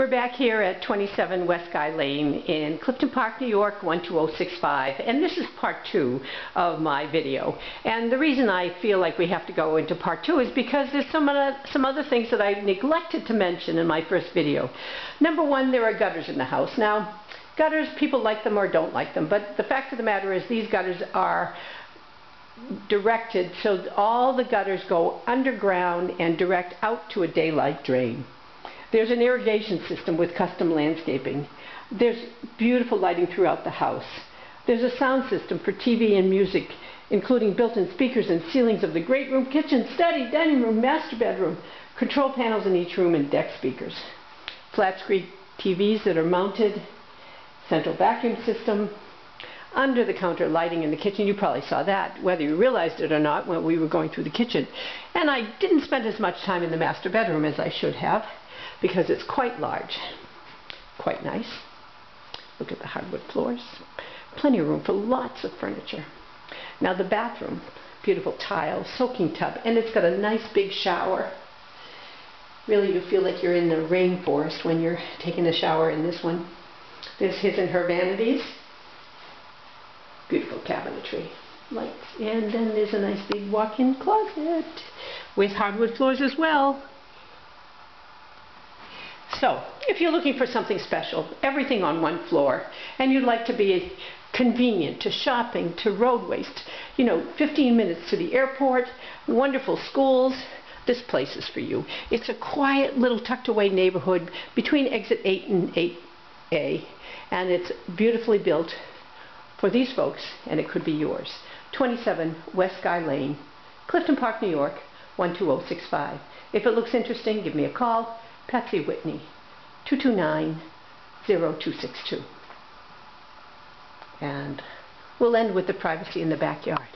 We're back here at 27 West Sky Lane in Clifton Park, New York, 12065, and this is part two of my video. And the reason I feel like we have to go into part two is because there's some other, some other things that I neglected to mention in my first video. Number one, there are gutters in the house. Now, gutters, people like them or don't like them, but the fact of the matter is these gutters are directed so all the gutters go underground and direct out to a daylight drain. There's an irrigation system with custom landscaping. There's beautiful lighting throughout the house. There's a sound system for TV and music, including built-in speakers and ceilings of the great room, kitchen, study, dining room, master bedroom, control panels in each room, and deck speakers. Flat screen TVs that are mounted, central vacuum system, under the counter lighting in the kitchen. You probably saw that, whether you realized it or not, when we were going through the kitchen. And I didn't spend as much time in the master bedroom as I should have because it's quite large. Quite nice. Look at the hardwood floors. Plenty of room for lots of furniture. Now the bathroom, beautiful tile, soaking tub, and it's got a nice big shower. Really you feel like you're in the rainforest when you're taking a shower in this one. There's his and her vanities. Beautiful cabinetry. Lights. And then there's a nice big walk-in closet with hardwood floors as well. So, if you're looking for something special, everything on one floor, and you'd like to be convenient to shopping, to road waste, you know, 15 minutes to the airport, wonderful schools, this place is for you. It's a quiet little tucked away neighborhood between exit 8 and 8A, and it's beautifully built for these folks, and it could be yours. 27 West Sky Lane, Clifton Park, New York, 12065. If it looks interesting, give me a call. Patsy Whitney, 229-0262. And we'll end with the privacy in the backyard.